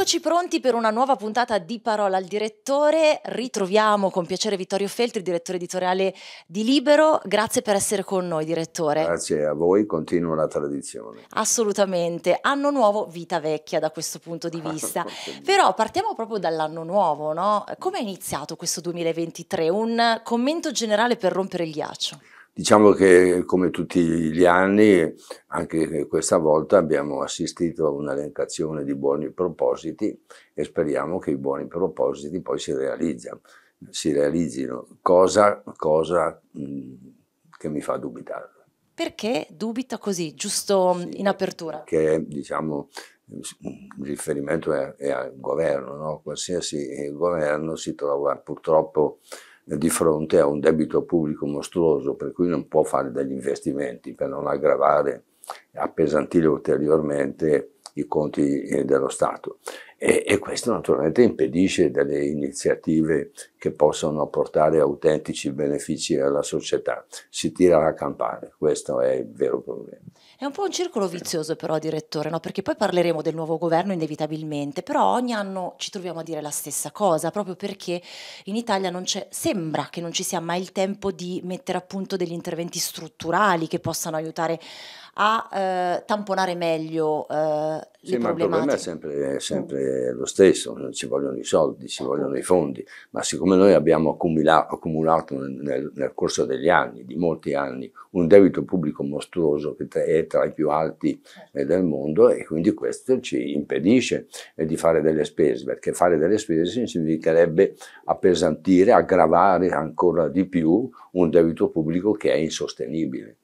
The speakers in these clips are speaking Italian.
Eccoci pronti per una nuova puntata di Parola al direttore. Ritroviamo con piacere Vittorio Feltri, direttore editoriale di Libero. Grazie per essere con noi, direttore. Grazie a voi, continua la tradizione. Assolutamente. Anno nuovo, vita vecchia da questo punto di vista. Però partiamo proprio dall'anno nuovo, no? Come è iniziato questo 2023? Un commento generale per rompere il ghiaccio. Diciamo che come tutti gli anni, anche questa volta abbiamo assistito a un'elencazione di buoni propositi e speriamo che i buoni propositi poi si realizzino. Si realizzino cosa, cosa mh, che mi fa dubitare. Perché dubita così, giusto sì, in apertura? Che diciamo il riferimento è, è al governo, no? qualsiasi governo si trova purtroppo di fronte a un debito pubblico mostruoso per cui non può fare degli investimenti per non aggravare appesantire ulteriormente i conti eh, dello Stato. E, e, questo naturalmente impedisce delle iniziative che possano portare autentici benefici alla società. Si tira a campare, questo è il vero problema. È un po' un circolo vizioso però, direttore, no? perché poi parleremo del nuovo governo inevitabilmente, però ogni anno ci troviamo a dire la stessa cosa, proprio perché in Italia non c'è, sembra che non ci sia mai il tempo di mettere a punto degli interventi strutturali che possano aiutare a eh, tamponare meglio eh, sì, ma il problema è sempre, è sempre, lo stesso, non ci vogliono i soldi, ci vogliono i fondi, ma siccome noi abbiamo accumulato, accumulato nel, nel, corso degli anni, di molti anni, un debito pubblico mostruoso che è tra i più alti eh, del mondo e quindi questo ci impedisce eh, di fare delle spese, perché fare delle spese significherebbe appesantire, aggravare ancora di più un debito pubblico che è insostenibile.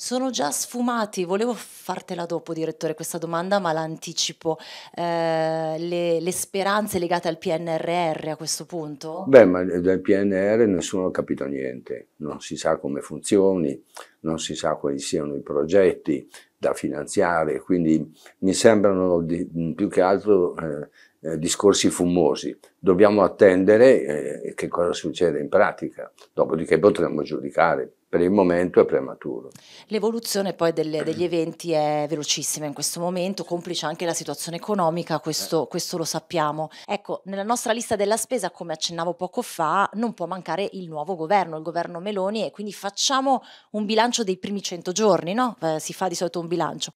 Sono già sfumati, volevo fartela dopo direttore questa domanda, ma l'anticipo. Eh, le, le, speranze legate al PNRR a questo punto? Beh, ma del PNR nessuno ha capito niente, non si sa come funzioni, non si sa quali siano i progetti da finanziare, quindi mi sembrano di, più che altro eh, eh, discorsi fumosi. Dobbiamo attendere eh, che cosa succede in pratica, dopodiché potremo giudicare per il momento è prematuro. L'evoluzione poi delle, degli eventi è velocissima in questo momento, complice anche la situazione economica, questo, questo, lo sappiamo. Ecco, nella nostra lista della spesa, come accennavo poco fa, non può mancare il nuovo governo, il governo Meloni, e quindi facciamo un bilancio dei primi 100 giorni, no? Eh, si fa di solito un bilancio.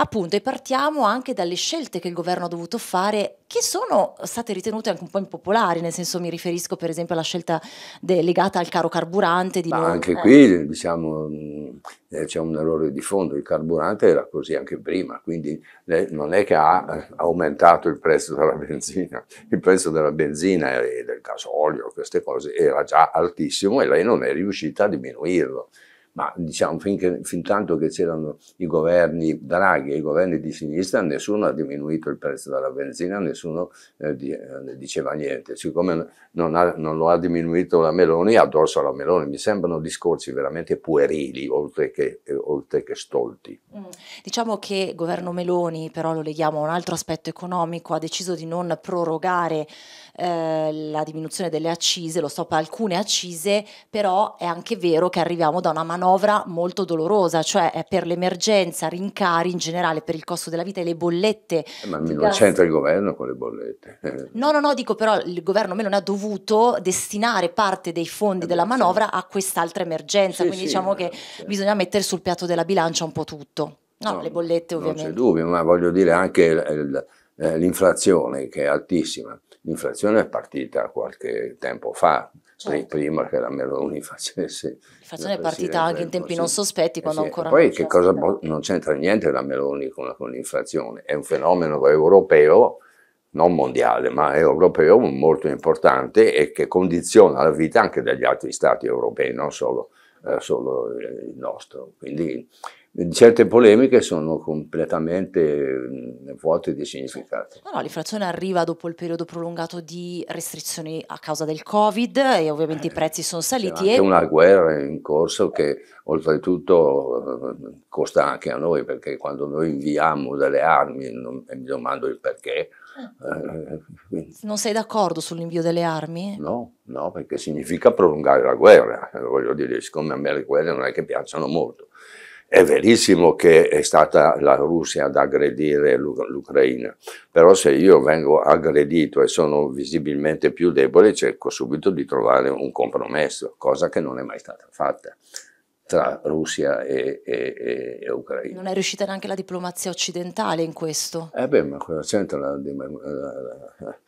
Appunto, e partiamo anche dalle scelte che il governo ha dovuto fare, che sono state ritenute anche un po' impopolari, nel senso mi riferisco per esempio alla scelta de- legata al caro carburante. Di Ma non... anche eh. qui diciamo eh, c'è un errore di fondo, il carburante era così anche prima, quindi non è che ha aumentato il prezzo della benzina, il prezzo della benzina e del gasolio, queste cose, era già altissimo e lei non è riuscita a diminuirlo ma diciamo finché, fin tanto che c'erano i governi Draghi e i governi di sinistra nessuno ha diminuito il prezzo della benzina, nessuno eh, di, eh, diceva niente, siccome non, ha, non, lo ha diminuito la Meloni, addosso alla Meloni, mi sembrano discorsi veramente puerili oltre che, eh, oltre che stolti. Mm. Diciamo che governo Meloni, però lo leghiamo a un altro aspetto economico, ha deciso di non prorogare eh, la diminuzione delle accise, lo stop a alcune accise, però è anche vero che arriviamo da una manovra molto dolorosa, cioè per l'emergenza, rincari in generale per il costo della vita e le bollette. Eh, ma non gas. c'entra il governo con le bollette. No, no, no, dico però il governo Meloni ha dovuto destinare parte dei fondi eh della manovra a quest'altra emergenza, sì, quindi sì, diciamo che bisogna mettere sul piatto della bilancia un po' tutto. No, no le bollette ovviamente. Non c'è dubbio, ma voglio dire anche eh, l'inflazione che è altissima L'inflazione è partita qualche tempo fa, certo. prima che la Meloni facesse. L'inflazione è partita anche in tempi non sospetti, quando eh sì, ancora Poi non che cosa, non c'entra niente la Meloni con, con l'inflazione, è un fenomeno europeo non mondiale, ma europeo molto importante e che condiziona la vita anche degli altri stati europei, non solo, eh, solo il nostro. Quindi certe polemiche sono completamente vuote di significato. No, no, l'inflazione arriva dopo il periodo prolungato di restrizioni a causa del Covid e ovviamente eh, i prezzi sono saliti. C'è e... una guerra in corso che oltretutto eh, costa anche a noi perché quando noi inviamo delle armi, non, mi domando il perché. Eh, eh non sei d'accordo sull'invio delle armi? No, no, perché significa prolungare la guerra. Voglio dire, siccome a me le guerre non è che piacciono molto È verissimo che è stata la Russia ad aggredire l'Ucraina, però se io vengo aggredito e sono visibilmente più debole cerco subito di trovare un compromesso, cosa che non è mai stata fatta tra Russia e, e, e, Ucraina. Non è riuscita neanche la diplomazia occidentale in questo? Eh beh, ma cosa c'entra? La, la, la,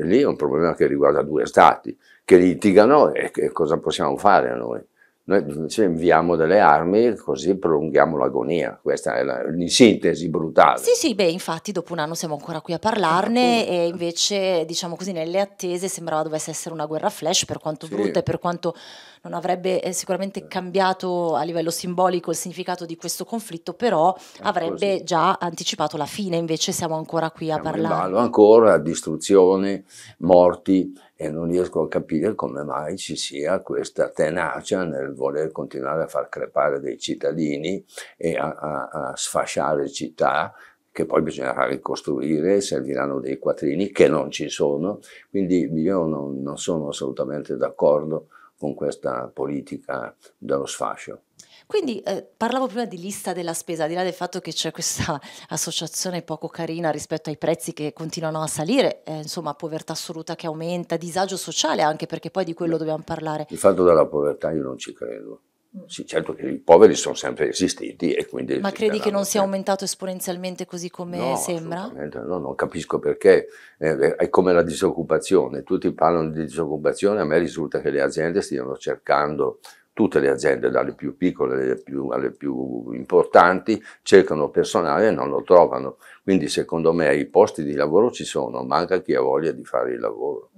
lì è un problema che riguarda due stati che litigano e che cosa possiamo fare noi? Noi ci inviamo delle armi così prolunghiamo l'agonia, questa è la, in sintesi brutale. Sì, sì, beh, infatti dopo un anno siamo ancora qui a parlarne e invece, diciamo così, nelle attese sembrava dovesse essere una guerra flash, per quanto sì. brutta e per quanto non avrebbe eh, sicuramente cambiato a livello simbolico il significato di questo conflitto, però è avrebbe così. già anticipato la fine, invece siamo ancora qui a siamo parlare. ancora, distruzione, morti e non riesco a capire come mai ci sia questa tenacia nel voler continuare a far crepare dei cittadini e a, a, a sfasciare città che poi bisognerà ricostruire, serviranno dei quattrini che non ci sono, quindi io non, non sono assolutamente d'accordo con questa politica dello sfascio. Quindi eh, parlavo prima di lista della spesa, al di là del fatto che c'è questa associazione poco carina rispetto ai prezzi che continuano a salire, eh, insomma povertà assoluta che aumenta, disagio sociale anche perché poi di quello dobbiamo parlare. Il fatto della povertà io non ci credo. Sì, certo che i poveri sono sempre esistiti e quindi... Ma credi che non sia aumentato esponenzialmente così come no, sembra? No, non capisco perché. Eh, è come la disoccupazione. Tutti parlano di disoccupazione, a me risulta che le aziende stiano cercando tutte le aziende, dalle più piccole alle più, alle più, importanti, cercano personale e non lo trovano. Quindi secondo me i posti di lavoro ci sono, manca chi ha voglia di fare il lavoro.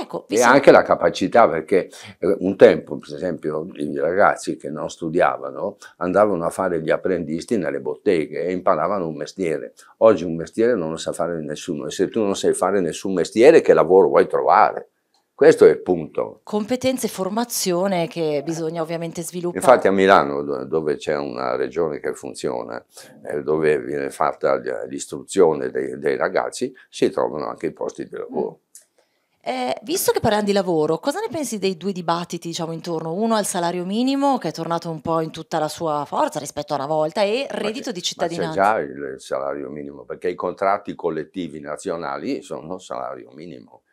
Ecco, e anche la capacità, perché eh, un tempo, per esempio, i ragazzi che non studiavano andavano a fare gli apprendisti nelle botteghe e imparavano un mestiere. Oggi un mestiere non lo sa fare nessuno e se tu non sai fare nessun mestiere, che lavoro vuoi trovare? Questo è il punto. Competenze e formazione che bisogna ovviamente sviluppare. Infatti a Milano, dove c'è una regione che funziona, eh, dove viene fatta l'istruzione dei, dei, ragazzi, si trovano anche i posti di lavoro. Eh, visto che parliamo di lavoro, cosa ne pensi dei due dibattiti diciamo, intorno? Uno al salario minimo, che è tornato un po' in tutta la sua forza rispetto a una volta, e reddito di cittadinanza. Ma c'è già il salario minimo, perché i contratti collettivi nazionali sono salario minimo.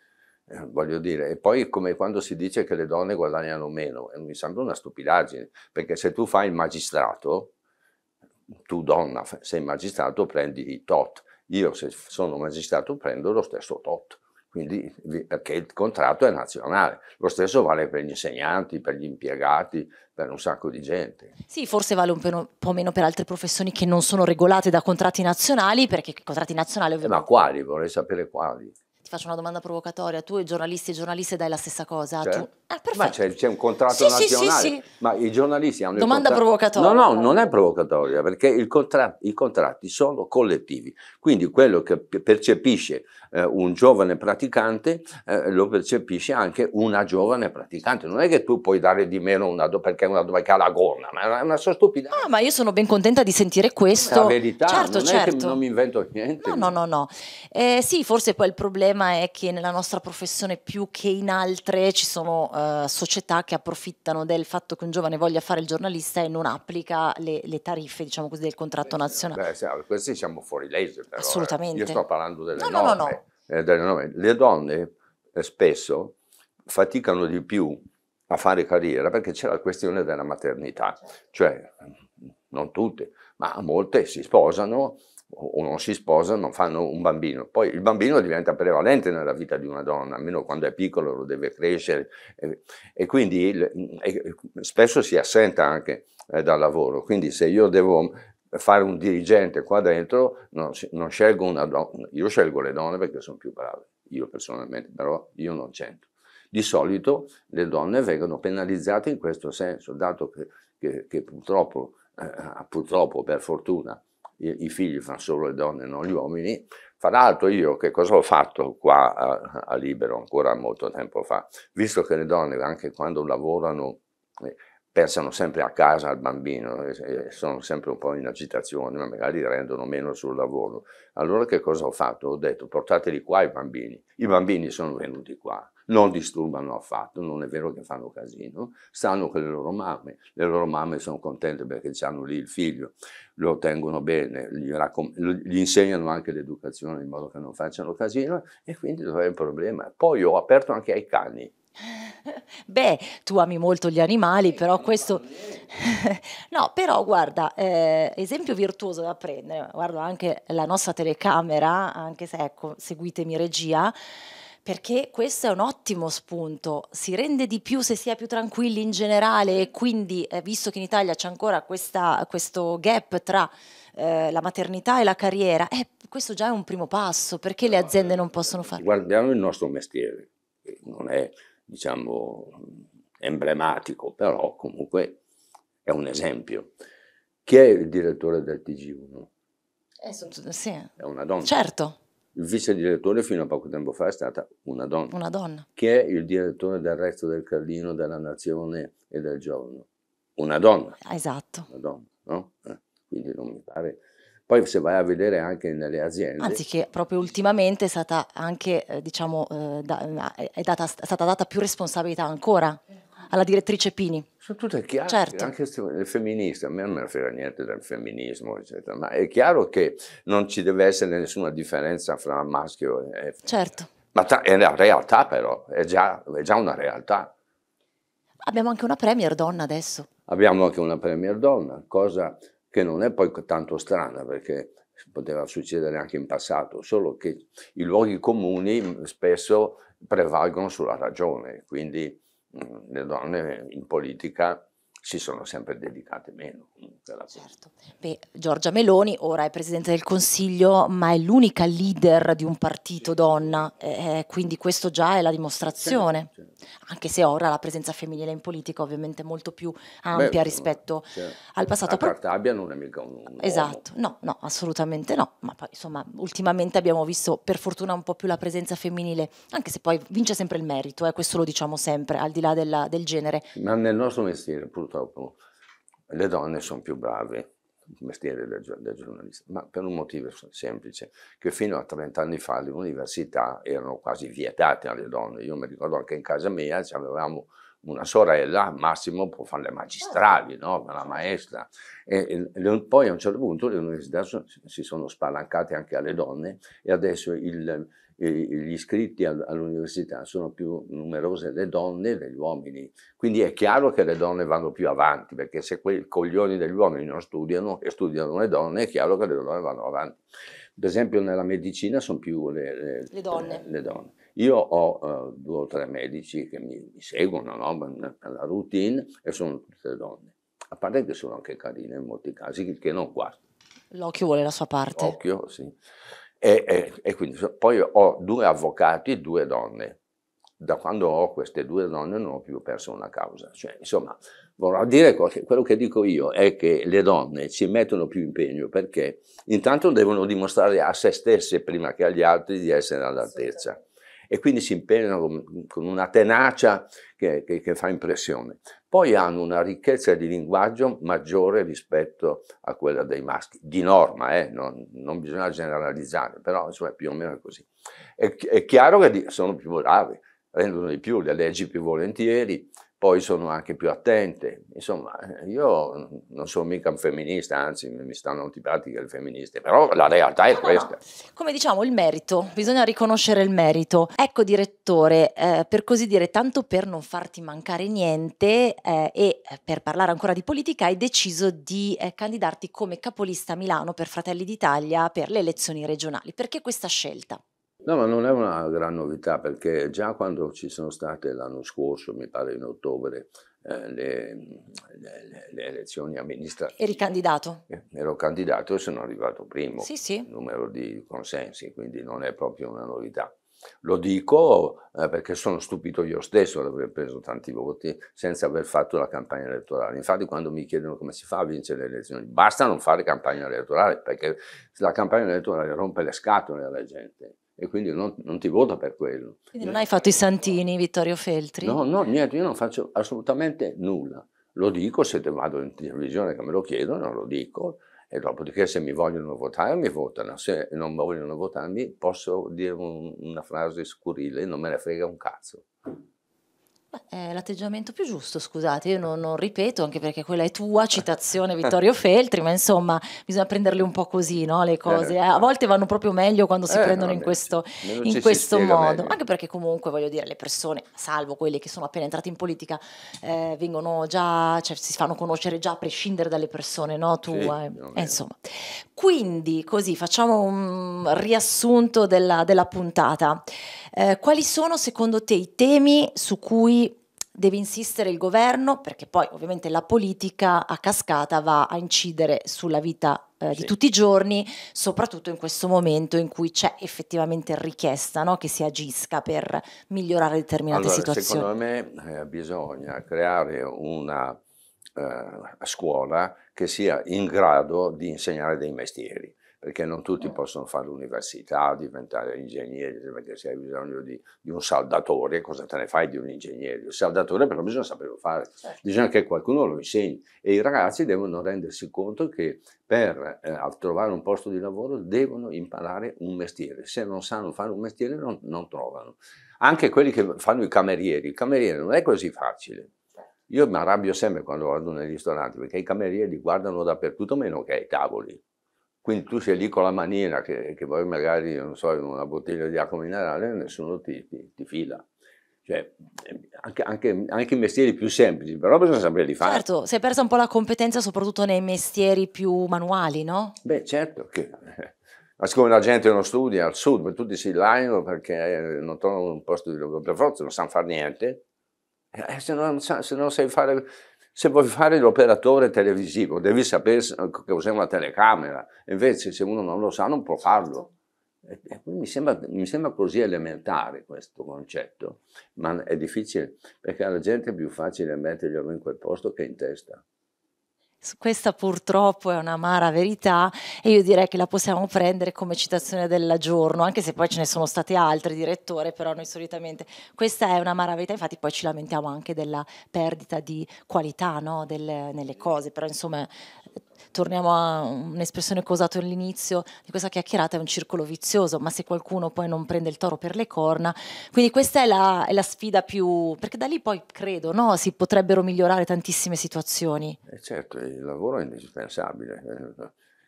Eh, voglio dire, e poi come quando si dice che le donne guadagnano meno, eh, mi sembra una stupidaggine, perché se tu fai il magistrato, tu donna sei magistrato prendi i tot, io se sono magistrato prendo lo stesso tot, quindi perché il contratto è nazionale, lo stesso vale per gli insegnanti, per gli impiegati, per un sacco di gente. Sì, forse vale un po' meno per altre professioni che non sono regolate da contratti nazionali, perché i contratti nazionali ovviamente... Ma quali? Vorrei sapere quali ti faccio una domanda provocatoria, tu i giornalisti e giornaliste dai la stessa cosa? Cioè? Tu... Ah, ma c'è, c'è, un contratto sì, nazionale, sì, sì, ma i giornalisti hanno Domanda il contratto... provocatoria. No, no, non è provocatoria, perché contra... i contratti sono collettivi, quindi quello che percepisce eh, un giovane praticante eh, lo percepisce anche una giovane praticante, non è che tu puoi dare di meno una do... perché una dove ha la gonna, ma è una sua stupidità. Ah, ma io sono ben contenta di sentire questo. È la verità, certo, non certo. è che certo. non mi invento niente. No, no, no, no. Eh, sì, forse poi il problema è che nella nostra professione più che in altre ci sono uh, società che approfittano del fatto che un giovane voglia fare il giornalista e non applica le, le tariffe diciamo così, del contratto nazionale. Beh, questi siamo fuori legge però. Eh. Assolutamente. Io sto parlando delle no, norme. No, no, no. Eh, norme. Le donne eh, spesso faticano di più a fare carriera perché c'è la questione della maternità, cioè non tutte, ma molte si sposano o non si sposano, fanno un bambino. Poi il bambino diventa prevalente nella vita di una donna, almeno quando è piccolo lo deve crescere e, e quindi e spesso si assenta anche eh, dal lavoro. Quindi se io devo fare un dirigente qua dentro, non, non scelgo una donna, io scelgo le donne perché sono più brave, io personalmente, però io non c'entro. Di solito le donne vengono penalizzate in questo senso, dato che, che, che purtroppo, eh, purtroppo per fortuna, i, i figli fanno solo le donne, non gli uomini. Fra l'altro io che cosa ho fatto qua a, a, Libero ancora molto tempo fa, visto che le donne anche quando lavorano eh, pensano sempre a casa al bambino e sono sempre un po' in agitazione, ma magari rendono meno sul lavoro. Allora che cosa ho fatto? Ho detto portateli qua i bambini. I bambini sono venuti qua, non disturbano affatto, non è vero che fanno casino, stanno con le loro mamme, le loro mamme sono contente perché hanno lì il figlio, lo tengono bene, gli, gli insegnano anche l'educazione in modo che non facciano casino e quindi non è un problema. Poi ho aperto anche ai cani Beh, tu ami molto gli animali, però questo... no, però guarda, eh, esempio virtuoso da prendere, guardo anche la nostra telecamera, anche se ecco, seguitemi regia, perché questo è un ottimo spunto, si rende di più se si è più tranquilli in generale e quindi, eh, visto che in Italia c'è ancora questa, questo gap tra eh, la maternità e la carriera, eh, questo già è un primo passo, perché le aziende non possono farlo? Guardiamo il nostro mestiere, non è diciamo, emblematico, però comunque è un esempio. Chi è il direttore del TG1? Eh, sono, sì. È una donna. Certo. Il vice direttore fino a poco tempo fa è stata una donna. Una donna. Chi è il direttore del resto del Carlino, della Nazione e del Giorno? Una donna. Esatto. Una donna, no? Eh, quindi non mi pare poi se vai a vedere anche nelle aziende... Anzi che proprio ultimamente è stata anche, eh, diciamo, eh, da, è, data, è stata data più responsabilità ancora alla direttrice Pini. Sono tutte chiare, certo. anche le femministe, a me non me ne frega niente del femminismo, eccetera, ma è chiaro che non ci deve essere nessuna differenza fra maschio e femminile. Certo. Ma è una realtà però, è già, è già una realtà. Abbiamo anche una premier donna adesso. Abbiamo anche una premier donna, cosa che non è poi tanto strana perché poteva succedere anche in passato, solo che i luoghi comuni spesso prevalgono sulla ragione, quindi mh, le donne in politica si sono sempre dedicate meno. Certo. Beh, Giorgia Meloni ora è Presidente del Consiglio, ma è l'unica leader di un partito donna, eh, quindi questo già è la dimostrazione, certo, certo. anche se ora la presenza femminile in politica ovviamente è molto più ampia Beh, rispetto certo. al passato. A Cartabia non è mica un, un Esatto, no, no, assolutamente no, ma poi insomma ultimamente abbiamo visto per fortuna un po' più la presenza femminile, anche se poi vince sempre il merito, eh, questo lo diciamo sempre, al di là della, del genere. Ma nel nostro mestiere purtroppo purtroppo le donne sono più brave il mestiere del, del, giornalista, ma per un motivo semplice, che fino a 30 anni fa le università erano quasi vietate alle donne. Io mi ricordo anche in casa mia avevamo una sorella, massimo può fare le magistrali, no? la maestra. E, e, poi a un certo punto le università si sono spalancate anche alle donne e adesso il, gli iscritti all'università sono più numerose le donne degli uomini. Quindi è chiaro che le donne vanno più avanti, perché se quei coglioni degli uomini non studiano e studiano le donne, è chiaro che le donne vanno avanti. Per esempio nella medicina sono più le, le, le, donne. le donne. Io ho uh, due o tre medici che mi, mi seguono no? nella routine e sono tutte donne. A parte che sono anche carine in molti casi, che non quasi. L'occhio vuole la sua parte. L'occhio, sì. E, e, e quindi poi ho due avvocati e due donne. Da quando ho queste due donne non ho più perso una causa. Cioè, insomma, vorrà dire che quello che dico io è che le donne ci mettono più impegno perché intanto devono dimostrare a se stesse prima che agli altri di essere all'altezza e quindi si impegnano con, una tenacia che, che, che, fa impressione. Poi hanno una ricchezza di linguaggio maggiore rispetto a quella dei maschi, di norma, eh? non, non, bisogna generalizzare, però insomma, più o meno così. È, è chiaro che sono più bravi, rendono di più, le leggi più volentieri, poi sono anche più attente. Insomma, io non sono mica un femminista, anzi mi stanno antipatiche le femministe, però la realtà è no, questa. No. Come diciamo, il merito, bisogna riconoscere il merito. Ecco, direttore, eh, per così dire, tanto per non farti mancare niente eh, e per parlare ancora di politica, hai deciso di eh, candidarti come capolista a Milano per Fratelli d'Italia per le elezioni regionali. Perché questa scelta? No, ma non è una gran novità perché già quando ci sono state l'anno scorso, mi pare in ottobre, eh, le, le, le, elezioni amministrative. Eri candidato? Eh, ero candidato e sono arrivato primo. Sì, sì. Numero di consensi, quindi non è proprio una novità. Lo dico eh, perché sono stupito io stesso ad aver preso tanti voti senza aver fatto la campagna elettorale. Infatti quando mi chiedono come si fa a vincere le elezioni, basta non fare campagna elettorale perché la campagna elettorale rompe le scatole alla gente e quindi non, non, ti vota per quello. Quindi non hai fatto i santini, Vittorio Feltri? No, no, niente, io non faccio assolutamente nulla. lo dico se vado in televisione che me lo chiedono, lo dico, e dopodiché se mi vogliono votare mi votano, se non vogliono votarmi posso dire un, una frase scurile, non me ne frega un cazzo. È l'atteggiamento più giusto, scusate, io non, non, ripeto, anche perché quella è tua citazione Vittorio Feltri, ma insomma bisogna prenderle un po' così, no, le cose. Eh, a volte vanno proprio meglio quando si eh, prendono in questo, in questo modo, meglio. anche perché comunque voglio dire, le persone, salvo quelli che sono appena entrati in politica, eh, vengono già, cioè si fanno conoscere già a prescindere dalle persone, no, tu, sì, eh, eh, insomma. Quindi così facciamo un riassunto della, della puntata. Eh, quali sono secondo te i temi su cui deve insistere il governo, perché poi ovviamente la politica a cascata va a incidere sulla vita eh, sì. di tutti i giorni, soprattutto in questo momento in cui c'è effettivamente richiesta no? che si agisca per migliorare determinate allora, situazioni. Secondo me eh, bisogna creare una eh, scuola che sia in grado di insegnare dei mestieri perché non tutti possono fare l'università, diventare ingegneri, perché se hai bisogno di, di, un saldatore, cosa te ne fai di un ingegnere? Il saldatore però bisogna saperlo fare, certo. bisogna che qualcuno lo insegni e i ragazzi devono rendersi conto che per eh, trovare un posto di lavoro devono imparare un mestiere, se non sanno fare un mestiere non, non trovano. Anche quelli che fanno i camerieri, il cameriere non è così facile. Io mi arrabbio sempre quando vado nei ristoranti perché i camerieri guardano dappertutto meno che ai tavoli. Quindi tu sei lì con la manina che, che poi magari, non so, in una bottiglia di acqua minerale nessuno ti, ti, ti fila. Cioè, anche, anche, anche, i mestieri più semplici, però bisogna saperli fare. Certo, si è persa un po' la competenza soprattutto nei mestieri più manuali, no? Beh, certo, che, ma siccome la gente non studia al sud, tutti si lagnano perché non trovano un posto di lavoro, per forza non sanno fare niente, eh, se, non, se non sai fare se vuoi fare l'operatore televisivo devi sapere che cos'è una telecamera, invece se uno non lo sa non può farlo. Mi, sembra, mi sembra così elementare questo concetto, ma è difficile perché alla gente è più facile metterglielo in quel posto che in testa. Questa purtroppo è un'amara verità e io direi che la possiamo prendere come citazione del giorno, anche se poi ce ne sono state altre, direttore, però noi solitamente questa è un'amara verità, infatti poi ci lamentiamo anche della perdita di qualità no? Delle, nelle cose, però insomma torniamo a un'espressione che ho usato all'inizio di questa chiacchierata, è un circolo vizioso, ma se qualcuno poi non prende il toro per le corna, quindi questa è la, è la sfida più, perché da lì poi credo no, si potrebbero migliorare tantissime situazioni. Eh certo, il lavoro è indispensabile,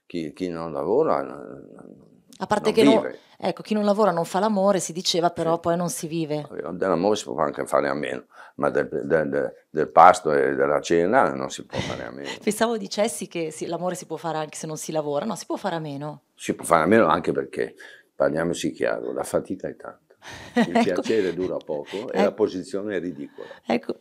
chi, chi non lavora a parte che non, ecco, chi non lavora non fa l'amore, si diceva, però sì. poi non si vive. Dell'amore si può anche fare a meno, ma del, del, del, del, pasto e della cena non si può fare a meno. Pensavo dicessi che sì, l'amore si può fare anche se non si lavora, no, si può fare a meno. Si può fare a meno anche perché, parliamoci chiaro, la fatica è tanta. Il ecco. piacere dura poco e ecco. la posizione è ridicola. Ecco.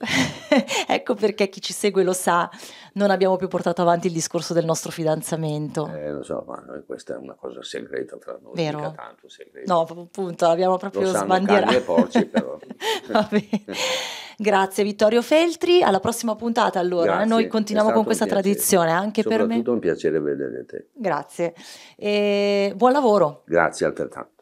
Ecco. perché chi ci segue lo sa, non abbiamo più portato avanti il discorso del nostro fidanzamento. Eh, lo so, ma questa è una cosa segreta tra noi, Vero? tanto segreta. No, appunto, l'abbiamo proprio lo sbandierato. e porci, però. Grazie Vittorio Feltri, alla prossima puntata allora, Grazie, noi continuiamo con questa tradizione, anche per me. È un piacere vedere te. Grazie, e buon lavoro. Grazie altrettanto.